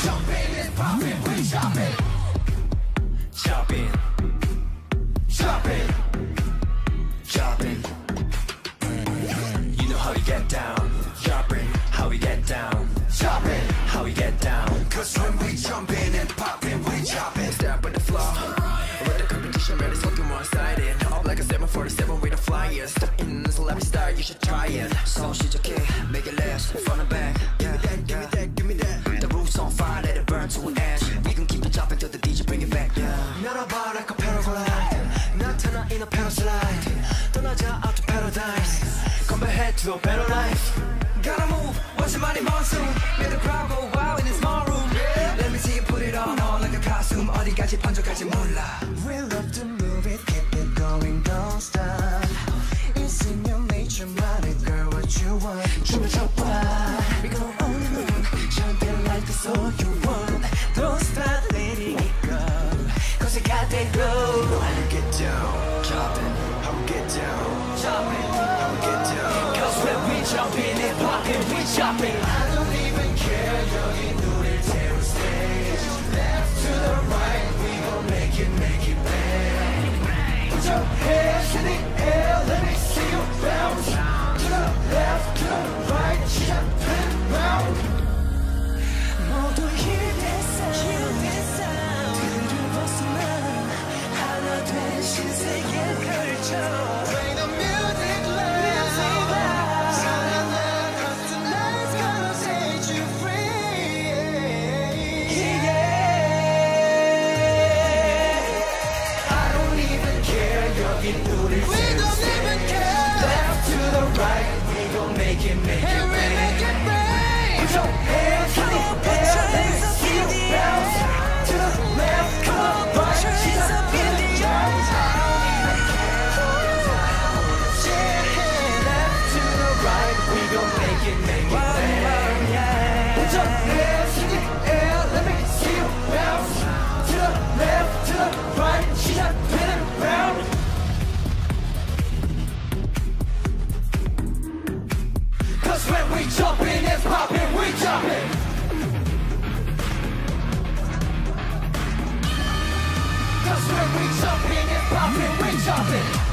jumping and popping, we Jopping. Jopping. Jopping. Jopping. You know how we get down. Jopping. How we get down. Jopping. How we get down. When we jumping and popping, we Jopping. Step on the floor. Let the competition ready, something more exciting. Up like a 747 with a flyer. Step in this celebrity star, you should try it. So she's okay, make it last, front and back fire, let it burn to an ash. We gon' keep it chopping till the DJ bring it back. Yeah. 날아봐 like a paraglide. 나타나 in a paraslide. 떠나자 out to paradise. Come back to a better life. Gotta move, watch your money monsoon. Make the crowd go wild in this small room. Let me see you put it on, on like a costume. 어디까지 번져갈지 몰라. We love to move it, keep it going, don't stop. It's in your nature, money, girl, what you want. 춤을 춰봐. We go on the move, jumping like it's all go. Know how to get down, Jopping. How we get down, Jopping. How we get down. Cause when we jumping and popping, we Jopping. I don't even care, 여기 눈을 태울 stage. Left to the right, we gon' make it, make it bang. Put your hands in the air. Care. 여 Cause when we jumpin', it's poppin', we jumpin'. Cause when we jumpin', it's poppin', we jumpin'.